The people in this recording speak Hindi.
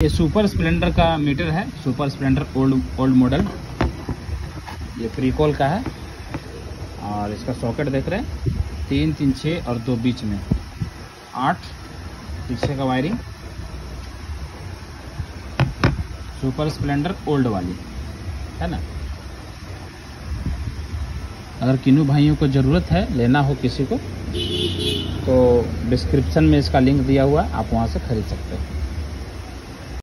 ये सुपर स्प्लेंडर का मीटर है, super Splendor old old model. ये प्रीकॉल का है, और इसका सॉकेट देख रहे हैं, तीन तीन छः और दो बीच में। आठ, पीछे का वायरिंग। सुपर स्प्लेंडर ओल्ड वाली, है ना? अगर किन्नू भाइयों को ज़रूरत है, लेना हो किसी को तो डिस्क्रिप्शन में इसका लिंक दिया हुआ है, आप वहाँ से खरीद सकते हैं।